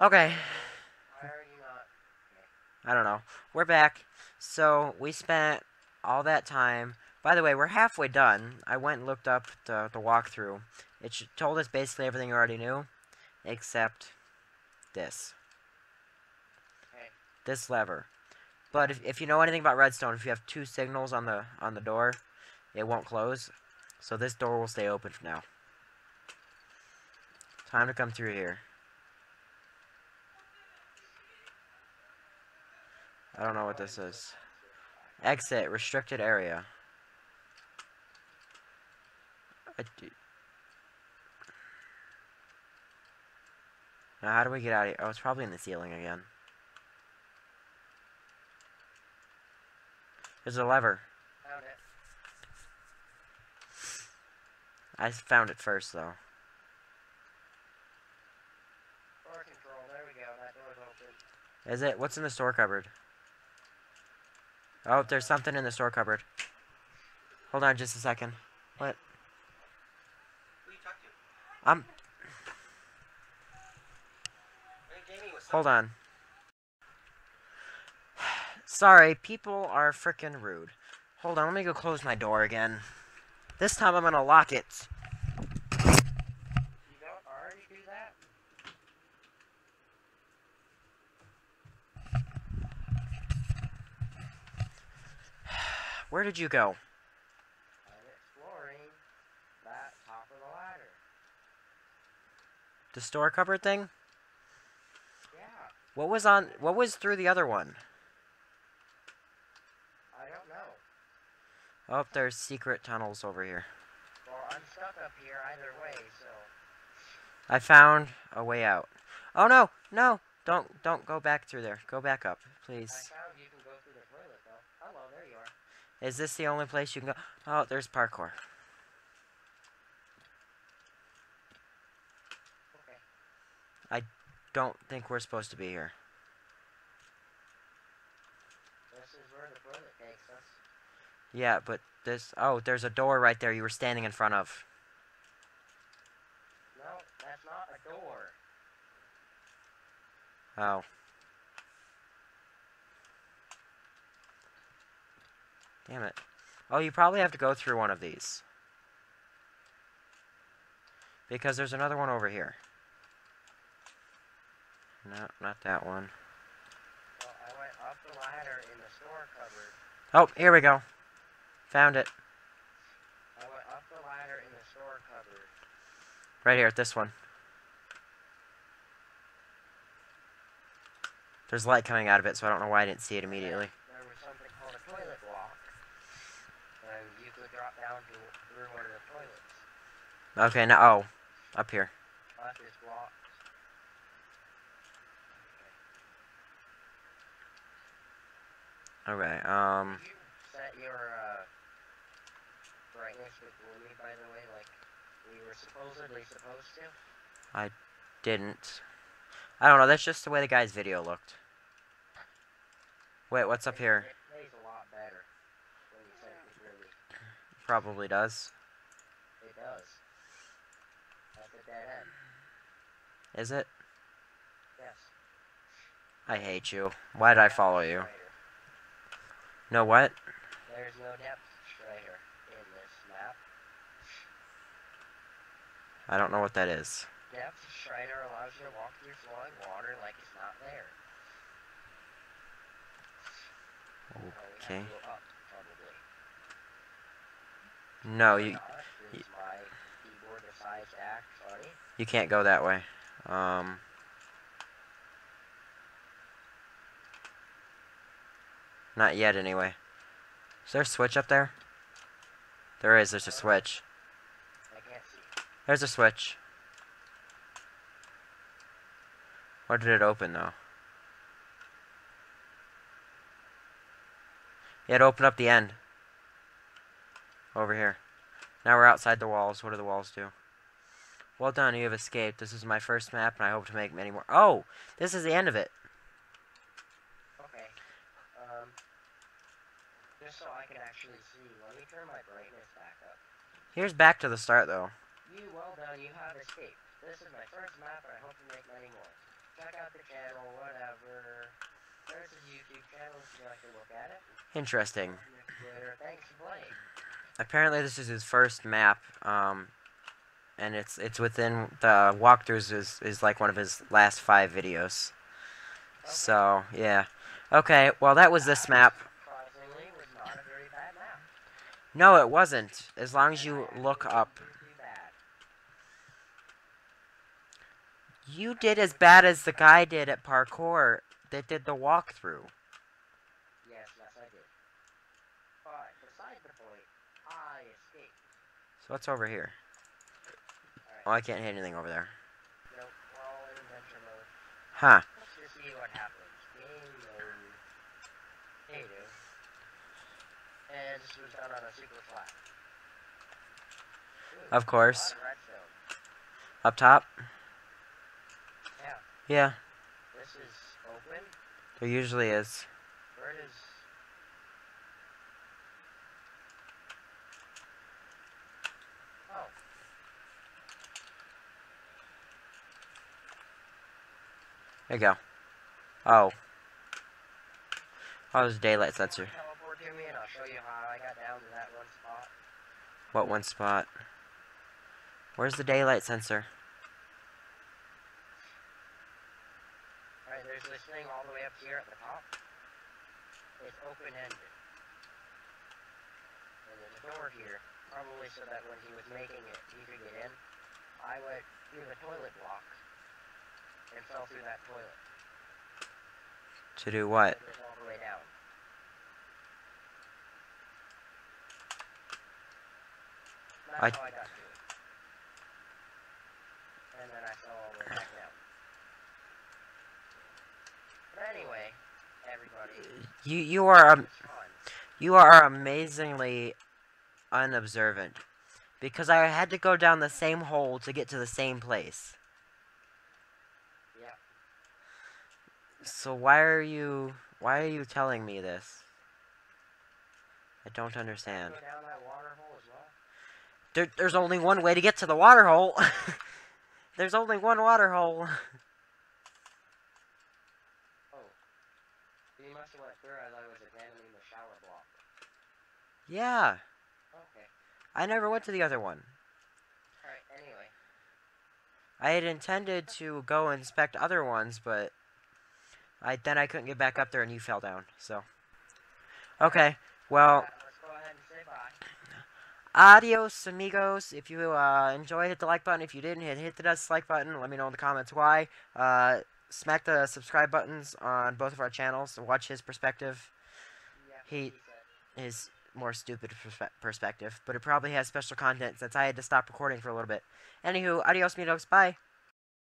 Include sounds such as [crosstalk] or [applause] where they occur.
Okay. Why are you not? I don't know. We're back. So we spent all that time. By the way, we're halfway done. I went and looked up the, the walkthrough. It told us basically everything you already knew, except this. Okay. This lever. But if, if you know anything about redstone, if you have two signals on the on the door, it won't close. So this door will stay open for now. Time to come through here. I don't know what this is. Exit, restricted area. Now, how do we get out of here? Oh, it's probably in the ceiling again. There's a lever. Found it. I found it first, though. Door control. There we go. That door's open. Is it? What's in the store cupboard? Oh, there's something in the store cupboard. Hold on just a second. What? Who you talk to? I'm... Hold on. Sorry, people are frickin' rude. Hold on, let me go close my door again. This time I'm gonna lock it. You don't already do that? Where did you go? I'm exploring that top of the ladder. The store cupboard thing? Yeah. What was on... What was through the other one? I don't know. Oh, there's secret tunnels over here. Well, I'm stuck up here either way, so. I found a way out. Oh no, no! Don't don't go back through there. Go back up, please. found you can go through the toilet though. Hello, there you are. Is this the only place you can go? Oh, there's parkour. Okay. I don't think we're supposed to be here. This is where the toilet takes us. Yeah, but this. Oh, there's a door right there you were standing in front of. No, that's not a door. Oh. Damn it. Oh, you probably have to go through one of these. Because there's another one over here. No, not that one. Well. Oh, here we go. Found it. Right here, at this one. There's light coming out of it, so I don't know why I didn't see it immediately. There was something called a toilet block. And you could drop down to, through one of the toilets. Okay, now, oh, up here. That is blocked. Okay, um, Did you set your uh, brightness with by the way, like we were supposedly supposed to? I didn't. I don't know, that's just the way the guy's video looked. Wait, what's up here? It plays a lot better when you set it with gloomy. Probably does. It does. That's a dead end. Is it? Yes. I hate you. Why did I follow you? No what? There's no depth strider in this map. I don't know what that is. Depth strider allows you to walk through flowing water like it's not there. Well, oh, we have Okay. to go up, probably. No, Or you not, is my keyboard decides act funny. you can't go that way. Um, not yet, anyway. Is there a switch up there? There is. There's a switch. There's a switch. Where did it open, though? Yeah, it opened up the end. Over here. Now we're outside the walls. What do the walls do? Well done, you have escaped. This is my first map, and I hope to make many more. Oh! This is the end of it. Okay. Um. Just so I can actually see, let me turn my brightness back up. Here's back to the start, though. You, well done, you have escaped. This is my first map, and I hope to make many more. check out the channel, whatever. There's his YouTube channel if you like to look at it. Interesting. Apparently, this is his first map, um, and it's it's within the walkthroughs is is like one of his last five videos. Okay. So yeah, okay. Well, that was this map. No, it wasn't. As long as you look up. You did as bad as the guy did at parkour that did the walkthrough. Yes, yes, I did. But besides the point. So what's over here? Alright. Oh, I can't hit anything over there. Nope, we're all in adventure mode. Huh. Let's just see what happens. Game mode. Hey, dude. And this was done on a super flat. Of course. a lot of redstone. Up top? Yeah. Yeah, This is open. there usually is. Where it is. Oh, There you go. Oh. Oh, there's a daylight sensor. What one spot? Where's the daylight sensor? Alright, there's this thing all the way up here at the top. It's open-ended. And there's a door here, probably so that when he was making it, he could get in. I went through the toilet block and fell through that toilet. To do what? All the way down. That's I- how I got to it. And then I fell all the way back down. But anyway, everybody, You you are um, you are amazingly unobservant. Because I had to go down the same hole to get to the same place. Yeah. So why are you why are you telling me this? I don't understand. Go down that water hole as well. There, there's only one way to get to the water hole. [laughs] there's only one water hole. [laughs] Oh. You must have went through as I was examining the shower block. Yeah, Okay. I never went to the other one. Alright, anyway. I had intended to go inspect other ones, but I then I couldn't get back up there and you fell down. So, okay. Well, let's go ahead and say bye. adios, amigos. If you uh, enjoyed, hit the like button. If you didn't, hit hit the dislike button. Let me know in the comments why. Uh, smack the subscribe buttons on both of our channels to watch his perspective. He-. His more stupid perspe- perspective, but it probably has special content since I had to stop recording for a little bit. Anywho, adios, amigos. Bye.